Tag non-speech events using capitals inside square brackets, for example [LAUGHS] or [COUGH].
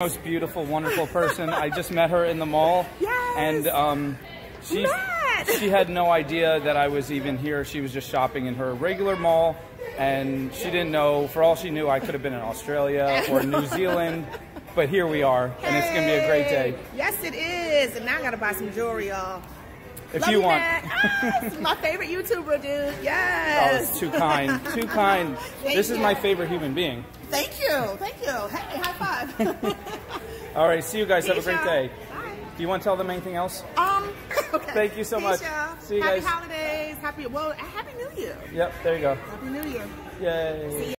most beautiful, wonderful person. I just met her in the mall, Yes. and um, she Matt. she had no idea that I was even here. She was just shopping in her regular mall, and she didn't know. For all she knew, I could have been in Australia or New [LAUGHS] Zealand, but here we are, and it's gonna be a great day. Yes, it is. And now I gotta buy some jewelry, y'all. If Love you want. [LAUGHS] Ah, my favorite YouTuber, dude. Oh, Yes. it's too kind, too [LAUGHS] kind. Thank This is my favorite human being. Thank you. Thank you. Hey. [LAUGHS] All right, see you guys. Have a great day. Bye. Do you want to tell them anything else? Um. [LAUGHS] Okay. Thank you so much. See you happy guys. holidays. Happy well. Happy New Year. Yep, there you go. Happy New Year. Yay.